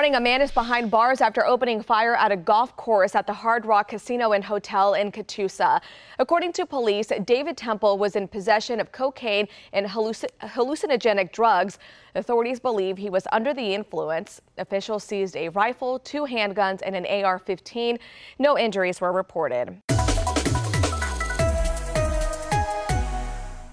Morning, a man is behind bars after opening fire at a golf course at the Hard Rock Casino and Hotel in Catoosa. According to police, David Temple was in possession of cocaine and halluc hallucinogenic drugs. Authorities believe he was under the influence. Officials seized a rifle, two handguns, and an AR-15. No injuries were reported.